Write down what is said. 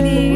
Niye,